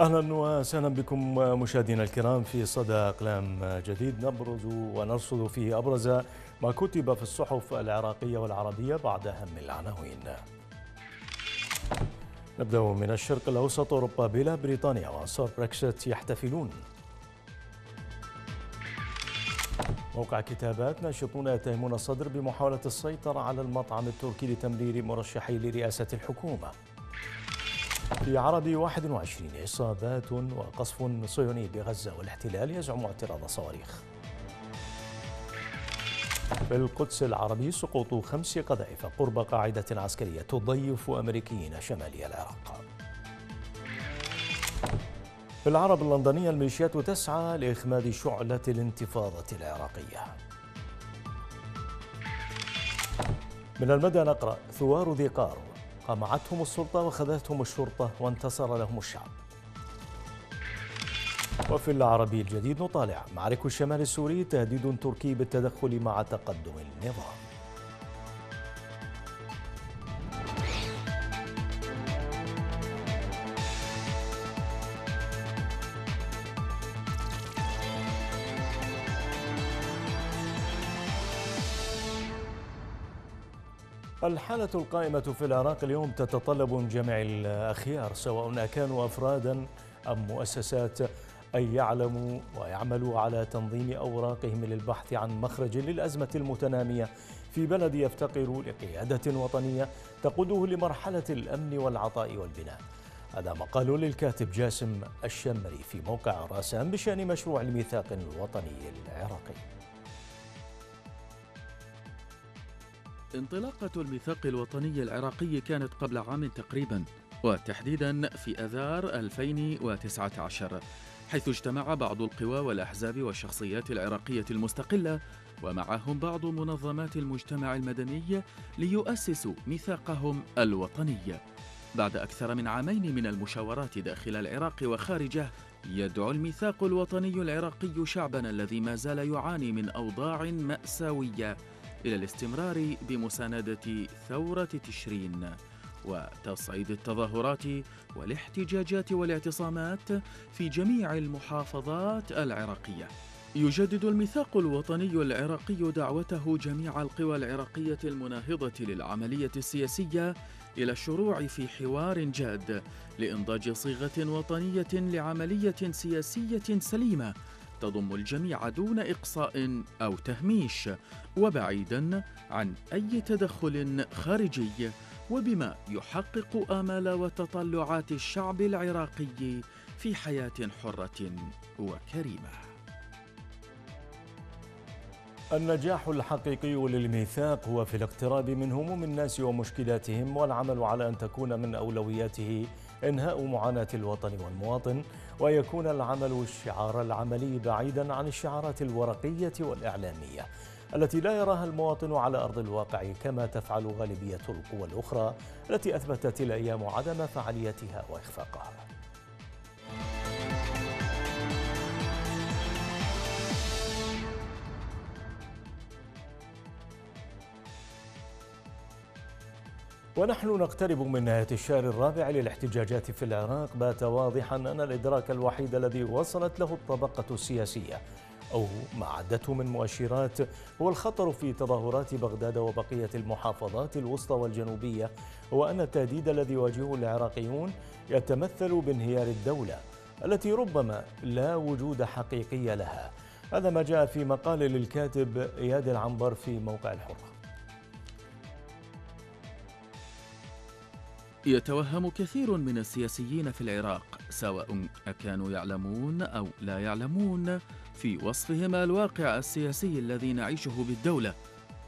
أهلا وسهلا بكم مشاهدينا الكرام في صدى إقلام جديد نبرز ونرصد فيه أبرز ما كتب في الصحف العراقية والعربية بعد اهم العناوين. نبدأ من الشرق الأوسط أوروبا بلا بريطانيا وأنصار بريكسيت يحتفلون. موقع كتابات ناشطون يتهمون الصدر بمحاولة السيطرة على المطعم التركي لتمرير مرشحي لرئاسة الحكومة. في عرب 21 إصابات وقصف صهيوني بغزة والاحتلال يزعم اعتراض صواريخ. في القدس العربي سقوط خمس قذائف قرب قاعدة عسكرية تضيف أمريكيين شمالي العراق. في العرب اللندنية الميليشيات تسعى لإخماد شعلة الانتفاضة العراقية. من المدى نقرأ ثوار ذي قارو قمعتهم السلطة وخذتهم الشرطة وانتصر لهم الشعب. وفي العربي الجديد نطالع. معركة الشمال السوري تهديد تركي بالتدخل مع تقدم النظام. الحالة القائمة في العراق اليوم تتطلب من جميع الأخيار سواء كانوا أفرادا أم مؤسسات أن يعلموا ويعملوا على تنظيم أوراقهم للبحث عن مخرج للأزمة المتنامية في بلد يفتقر لقيادة وطنية تقوده لمرحلة الأمن والعطاء والبناء. هذا مقال للكاتب جاسم الشمري في موقع راسان بشأن مشروع الميثاق الوطني العراقي. انطلاقة الميثاق الوطني العراقي كانت قبل عام تقريبا وتحديدا في أذار 2019 حيث اجتمع بعض القوى والأحزاب والشخصيات العراقية المستقلة ومعهم بعض منظمات المجتمع المدني ليؤسسوا ميثاقهم الوطني. بعد أكثر من عامين من المشاورات داخل العراق وخارجه يدعو الميثاق الوطني العراقي شعبنا الذي ما زال يعاني من أوضاع مأساوية إلى الاستمرار بمساندة ثورة تشرين وتصعيد التظاهرات والاحتجاجات والاعتصامات في جميع المحافظات العراقية. يجدد الميثاق الوطني العراقي دعوته جميع القوى العراقية المناهضة للعملية السياسية إلى الشروع في حوار جاد لإنضاج صيغة وطنية لعملية سياسية سليمة تضم الجميع دون إقصاء أو تهميش وبعيدا عن أي تدخل خارجي وبما يحقق آمال وتطلعات الشعب العراقي في حياة حرة وكريمة. النجاح الحقيقي للميثاق هو في الاقتراب من هموم الناس ومشكلاتهم والعمل على أن تكون من أولوياته إنهاء معاناة الوطن والمواطن ويكون العمل الشعار العملي بعيدا عن الشعارات الورقية والإعلامية التي لا يراها المواطن على أرض الواقع كما تفعل غالبية القوى الأخرى التي أثبتت الأيام عدم فعاليتها وإخفاقها. ونحن نقترب من نهاية الشهر الرابع للاحتجاجات في العراق بات واضحا أن الإدراك الوحيد الذي وصلت له الطبقة السياسية أو ما عدته من مؤشرات هو الخطر في تظاهرات بغداد وبقية المحافظات الوسطى والجنوبية هو أن التهديد الذي يواجهه العراقيون يتمثل بانهيار الدولة التي ربما لا وجود حقيقي لها. هذا ما جاء في مقال للكاتب إياد العنبر في موقع الحرة يتوهم كثير من السياسيين في العراق سواء أكانوا يعلمون أو لا يعلمون في وصفهم الواقع السياسي الذي نعيشه بالدولة.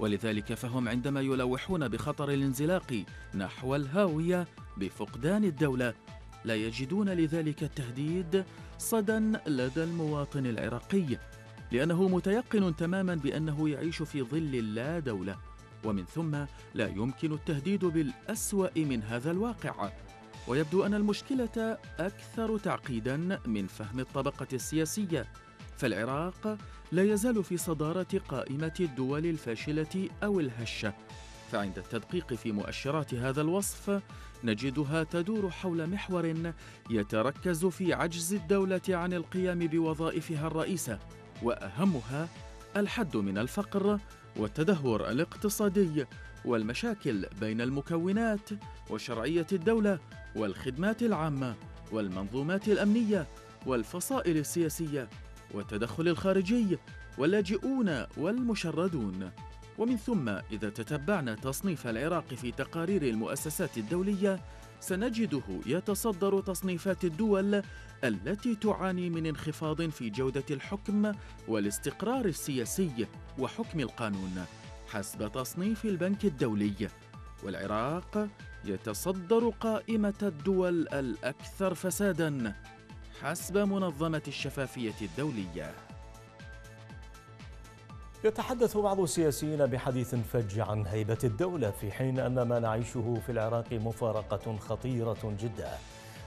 ولذلك فهم عندما يلوحون بخطر الانزلاق نحو الهاوية بفقدان الدولة لا يجدون لذلك التهديد صدى لدى المواطن العراقي لأنه متيقن تماما بأنه يعيش في ظل لا دولة. ومن ثم لا يمكن التهديد بالأسوأ من هذا الواقع. ويبدو أن المشكلة أكثر تعقيدا من فهم الطبقة السياسية فالعراق لا يزال في صدارة قائمة الدول الفاشلة أو الهشة. فعند التدقيق في مؤشرات هذا الوصف نجدها تدور حول محور يتركز في عجز الدولة عن القيام بوظائفها الرئيسة وأهمها الحد من الفقر والتدهور الاقتصادي والمشاكل بين المكونات وشرعية الدولة والخدمات العامة والمنظومات الأمنية والفصائل السياسية والتدخل الخارجي واللاجئون والمشردون. ومن ثم إذا تتبعنا تصنيف العراق في تقارير المؤسسات الدولية سنجده يتصدر تصنيفات الدول التي تعاني من انخفاض في جودة الحكم والاستقرار السياسي وحكم القانون حسب تصنيف البنك الدولي. والعراق يتصدر قائمة الدول الأكثر فساداً حسب منظمة الشفافية الدولية. يتحدث بعض السياسيين بحديث فج عن هيبة الدولة في حين أن ما نعيشه في العراق مفارقة خطيرة جدا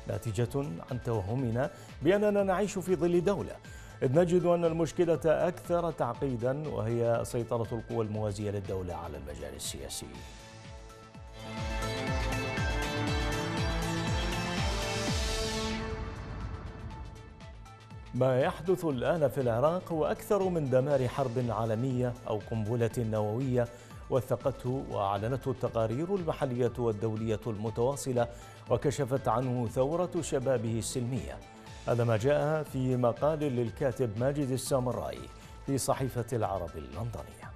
ناتجة عن توهمنا بأننا نعيش في ظل دولة. إذ نجد أن المشكلة أكثر تعقيدا وهي سيطرة القوى الموازية للدولة على المجال السياسي. ما يحدث الآن في العراق هو أكثر من دمار حرب عالمية أو قنبلة نووية وثقته وأعلنته التقارير المحلية والدولية المتواصلة وكشفت عنه ثورة شبابه السلمية. هذا ما جاء في مقال للكاتب ماجد السامرائي في صحيفة العرب اللندنية.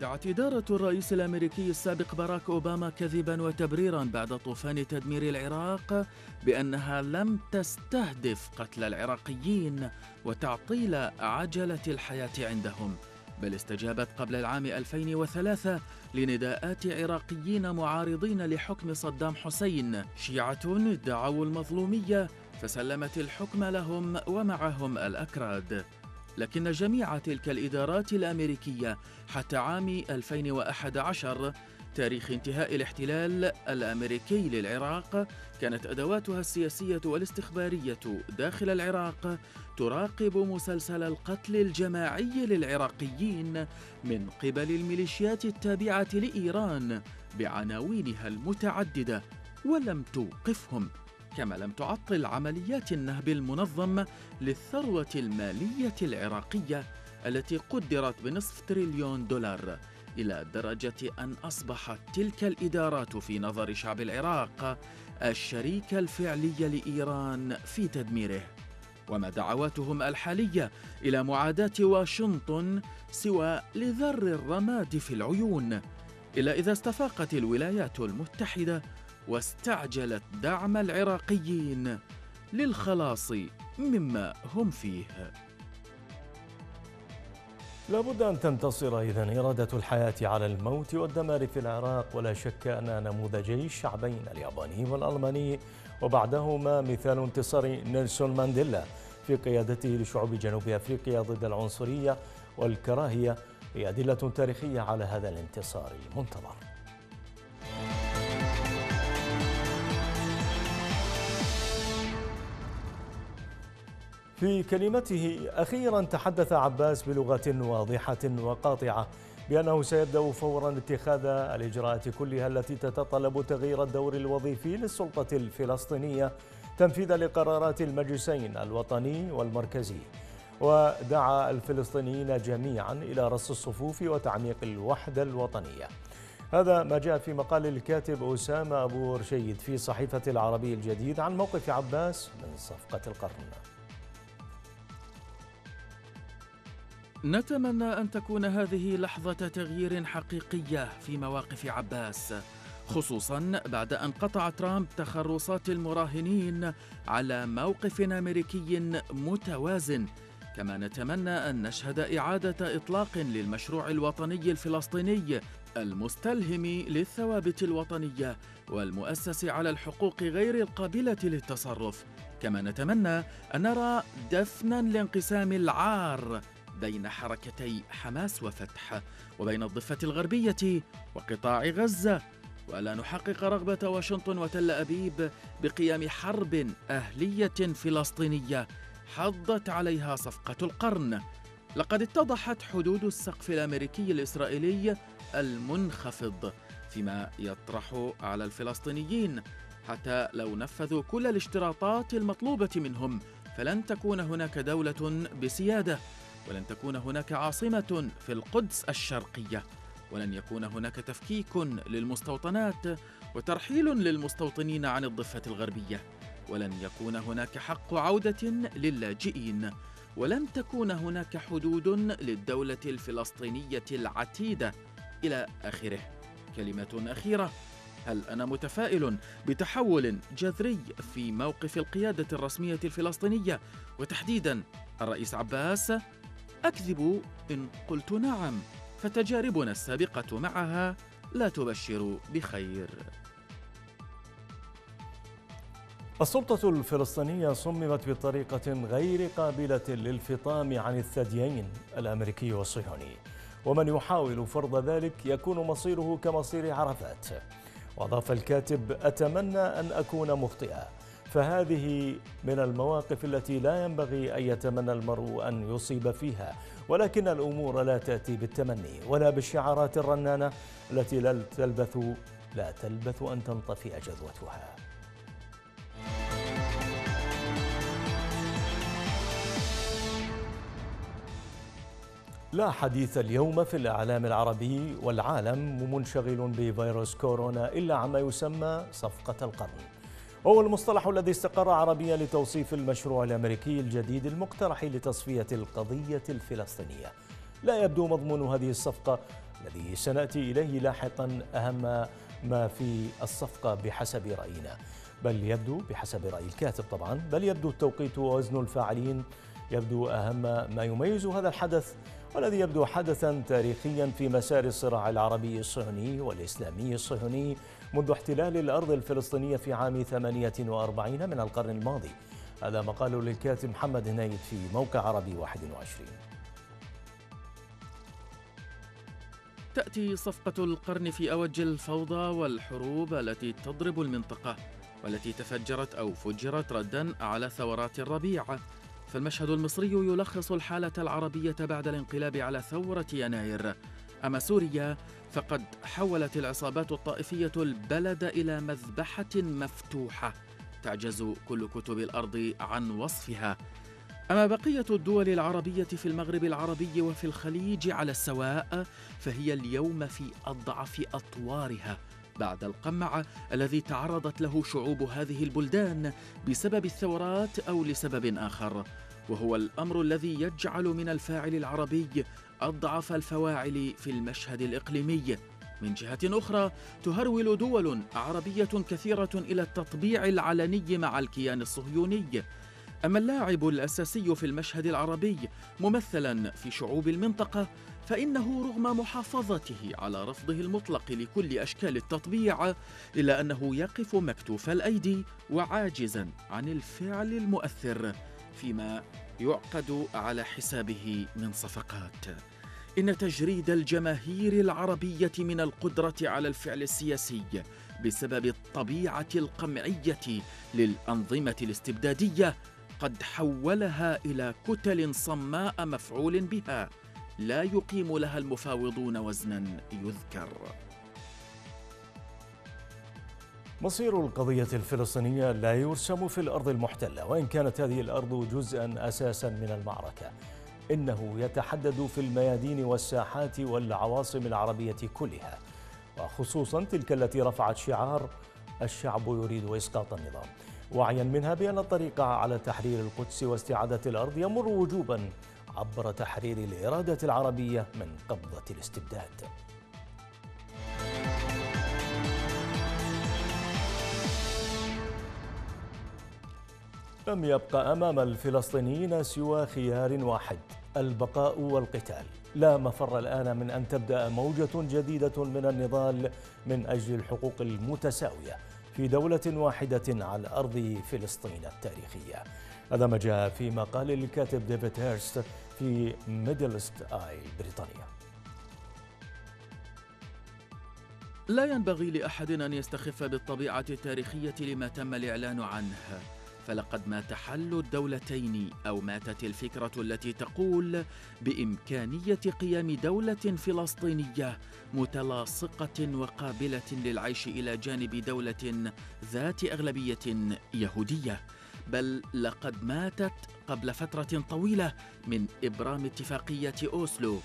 ادعت إدارة الرئيس الأمريكي السابق باراك أوباما كذبا وتبريرا بعد طوفان تدمير العراق بأنها لم تستهدف قتل العراقيين وتعطيل عجلة الحياة عندهم بل استجابت قبل العام 2003 لنداءات عراقيين معارضين لحكم صدام حسين. شيعة ادعوا المظلومية فسلمت الحكم لهم ومعهم الأكراد. لكن جميع تلك الإدارات الأمريكية حتى عام 2011 تاريخ انتهاء الاحتلال الأمريكي للعراق كانت أدواتها السياسية والاستخبارية داخل العراق تراقب مسلسل القتل الجماعي للعراقيين من قبل الميليشيات التابعة لإيران بعناوينها المتعددة ولم توقفهم. كما لم تعطل عمليات النهب المنظم للثروة المالية العراقية التي قدرت بنصف تريليون دولار إلى درجة أن أصبحت تلك الإدارات في نظر شعب العراق الشريك الفعلي لإيران في تدميره. وما دعواتهم الحالية إلى معاداة واشنطن سوى لذر الرماد في العيون إلا إذا استفاقت الولايات المتحدة واستعجلت دعم العراقيين للخلاص مما هم فيه. لابد أن تنتصر إذا إرادة الحياة على الموت والدمار في العراق ولا شك أن نموذجي الشعبين الياباني والألماني وبعدهما مثال انتصار نيلسون مانديلا في قيادته لشعوب جنوب أفريقيا ضد العنصرية والكراهية هي أدلة تاريخية على هذا الانتصار المنتظر. في كلمته. أخيرا تحدث عباس بلغة واضحة وقاطعة بأنه سيبدأ فورا اتخاذ الإجراءات كلها التي تتطلب تغيير الدور الوظيفي للسلطة الفلسطينية تنفيذا لقرارات المجلسين الوطني والمركزي. ودعا الفلسطينيين جميعا إلى رص الصفوف وتعميق الوحدة الوطنية. هذا ما جاء في مقال الكاتب أسامة أبو رشيد في صحيفة العربي الجديد عن موقف عباس من صفقة القرن. نتمنى أن تكون هذه لحظة تغيير حقيقية في مواقف عباس خصوصا بعد أن قطع ترامب تخرصات المراهنين على موقف أمريكي متوازن. كما نتمنى أن نشهد إعادة إطلاق للمشروع الوطني الفلسطيني المستلهم للثوابت الوطنية والمؤسس على الحقوق غير القابلة للتصرف. كما نتمنى أن نرى دفنا لانقسام العار بين حركتي حماس وفتح وبين الضفة الغربية وقطاع غزة. ولا نحقق رغبة واشنطن وتل أبيب بقيام حرب أهلية فلسطينية حضت عليها صفقة القرن. لقد اتضحت حدود السقف الأمريكي الإسرائيلي المنخفض فيما يطرح على الفلسطينيين. حتى لو نفذوا كل الاشتراطات المطلوبة منهم فلن تكون هناك دولة بسيادة. ولن تكون هناك عاصمة في القدس الشرقية ولن يكون هناك تفكيك للمستوطنات وترحيل للمستوطنين عن الضفة الغربية. ولن يكون هناك حق عودة للاجئين ولن تكون هناك حدود للدولة الفلسطينية العتيدة إلى آخره. كلمة أخيرة هل أنا متفائل بتحول جذري في موقف القيادة الرسمية الفلسطينية؟ وتحديدا الرئيس عباس أكذب إن قلت نعم فتجاربنا السابقة معها لا تبشر بخير. السلطة الفلسطينية صممت بطريقة غير قابلة للفطام عن الثديين الأمريكي والصهيوني ومن يحاول فرض ذلك يكون مصيره كمصير عرفات. وأضاف الكاتب أتمنى أن أكون مخطئا. فهذه من المواقف التي لا ينبغي أن يتمنى المرء أن يصيب فيها. ولكن الأمور لا تأتي بالتمني ولا بالشعارات الرنانة التي لا تلبث لا تلبث أن تنطفئ جذوتها لا حديث اليوم في الإعلام العربي والعالم منشغل بفيروس كورونا إلا عما يسمى صفقة القرن. وهو المصطلح الذي استقر عربيا لتوصيف المشروع الأمريكي الجديد المقترح لتصفية القضية الفلسطينية. لا يبدو مضمون هذه الصفقة الذي سنأتي إليه لاحقا أهم ما في الصفقة بحسب رأينا. بل يبدو بحسب رأي الكاتب طبعا بل يبدو التوقيت ووزن الفاعلين يبدو أهم ما يميز هذا الحدث والذي يبدو حدثا تاريخيا في مسار الصراع العربي الصهيوني والإسلامي الصهيوني منذ احتلال الأرض الفلسطينية في عام 48 من القرن الماضي. هذا مقال للكاتب محمد هنايد في موقع عربي 21 تأتي صفقة القرن في أوج الفوضى والحروب التي تضرب المنطقة والتي تفجرت أو فجرت ردا على ثورات الربيع. فالمشهد المصري يلخص الحالة العربية بعد الانقلاب على ثورة يناير. أما سوريا فقد حولت العصابات الطائفية البلد إلى مذبحة مفتوحة تعجز كل كتب الأرض عن وصفها. أما بقية الدول العربية في المغرب العربي وفي الخليج على السواء فهي اليوم في أضعف أطوارها بعد القمع الذي تعرضت له شعوب هذه البلدان بسبب الثورات أو لسبب آخر. وهو الأمر الذي يجعل من الفاعل العربي أضعف الفواعل في المشهد الإقليمي. من جهة أخرى تهرول دول عربية كثيرة إلى التطبيع العلني مع الكيان الصهيوني. أما اللاعب الأساسي في المشهد العربي ممثلا في شعوب المنطقة فإنه رغم محافظته على رفضه المطلق لكل أشكال التطبيع إلا أنه يقف مكتوف الأيدي وعاجزا عن الفعل المؤثر. فيما يعقد على حسابه من صفقات. إن تجريد الجماهير العربية من القدرة على الفعل السياسي بسبب الطبيعة القمعية للأنظمة الاستبدادية قد حولها إلى كتل صماء مفعول بها لا يقيم لها المفاوضون وزنا يذكر. مصير القضية الفلسطينية لا يرسم في الأرض المحتلة وإن كانت هذه الأرض جزءا أساسا من المعركة. إنه يتحدد في الميادين والساحات والعواصم العربية كلها. وخصوصا تلك التي رفعت شعار الشعب يريد إسقاط النظام. وعيا منها بأن الطريق على تحرير القدس واستعادة الأرض يمر وجوبا عبر تحرير الإرادة العربية من قبضة الاستبداد. لم يبقى أمام الفلسطينيين سوى خيار واحد البقاء والقتال. لا مفر الآن من أن تبدأ موجة جديدة من النضال من أجل الحقوق المتساوية في دولة واحدة على أرض فلسطين التاريخية. هذا ما جاء في مقال للكاتب ديفيد هيرست في Middle East Eye بريطانيا. لا ينبغي لأحد أن يستخف بالطبيعة التاريخية لما تم الإعلان عنه. فلقد مات حل الدولتين أو ماتت الفكرة التي تقول بإمكانية قيام دولة فلسطينية متلاصقة وقابلة للعيش إلى جانب دولة ذات أغلبية يهودية بل لقد ماتت قبل فترة طويلة من إبرام اتفاقية أوسلو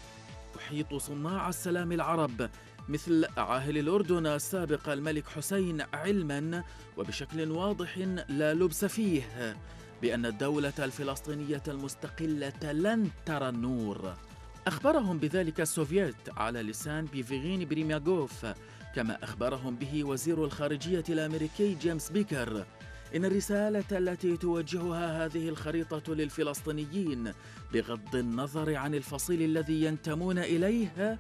تحيط صناع السلام العرب مثل عاهل الأردن السابق الملك حسين علما وبشكل واضح لا لبس فيه بأن الدولة الفلسطينية المستقلة لن ترى النور. أخبرهم بذلك السوفييت على لسان يفغيني بريماكوف كما أخبرهم به وزير الخارجية الأمريكي جيمس بيكر. إن الرسالة التي توجهها هذه الخريطة للفلسطينيين بغض النظر عن الفصيل الذي ينتمون إليه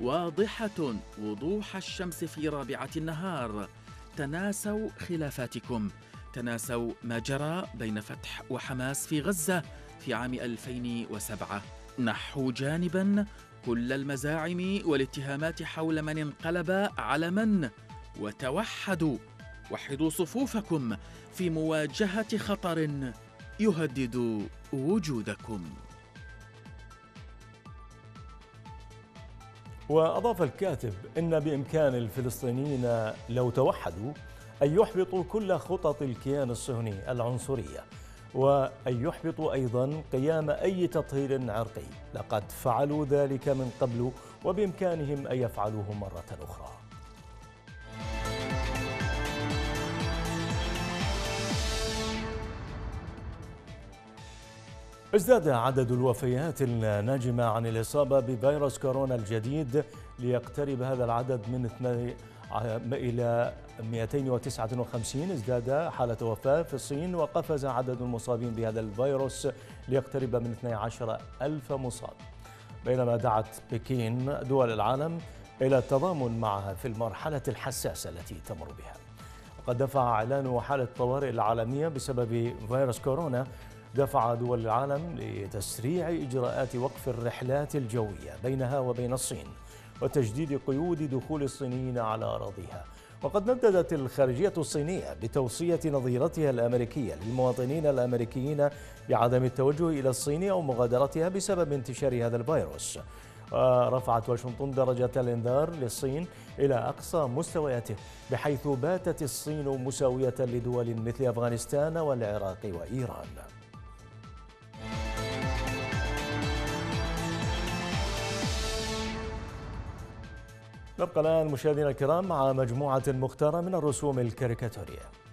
واضحة وضوح الشمس في رابعة النهار. تناسوا خلافاتكم. تناسوا ما جرى بين فتح وحماس في غزة في عام 2007 نحوا جانبا كل المزاعم والاتهامات حول من انقلب على من وتوحدوا. وحدوا صفوفكم في مواجهة خطر يهدد وجودكم. وأضاف الكاتب إن بإمكان الفلسطينيين لو توحدوا أن يحبطوا كل خطط الكيان الصهيوني العنصرية وأن يحبطوا أيضا قيام أي تطهير عرقي. لقد فعلوا ذلك من قبل وبإمكانهم أن يفعلوه مرة أخرى. ازداد عدد الوفيات الناجمة عن الإصابة بفيروس كورونا الجديد ليقترب هذا العدد من 2 إلى 259 ازداد حالة وفاة في الصين وقفز عدد المصابين بهذا الفيروس ليقترب من 12 ألف مصاب. بينما دعت بكين دول العالم إلى التضامن معها في المرحلة الحساسة التي تمر بها. وقد دفع إعلان حالة الطوارئ العالمية بسبب فيروس كورونا دفع دول العالم لتسريع إجراءات وقف الرحلات الجوية بينها وبين الصين وتجديد قيود دخول الصينيين على أراضيها. وقد نددت الخارجية الصينية بتوصية نظيرتها الأمريكية للمواطنين الأمريكيين بعدم التوجه إلى الصين أو مغادرتها بسبب انتشار هذا الفيروس. ورفعت واشنطن درجة الإنذار للصين إلى أقصى مستوياته بحيث باتت الصين مساوية لدول مثل أفغانستان والعراق وإيران. نبقى الآن مشاهدينا الكرام مع مجموعة مختارة من الرسوم الكاريكاتورية.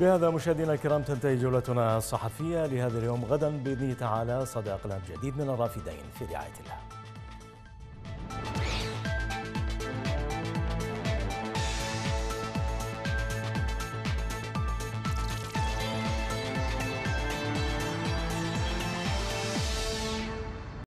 بهذا مشاهدينا الكرام تنتهي جولتنا الصحفية لهذا اليوم غدا بإذن تعالى صدى أقلام جديد من الرافدين في رعاية الله.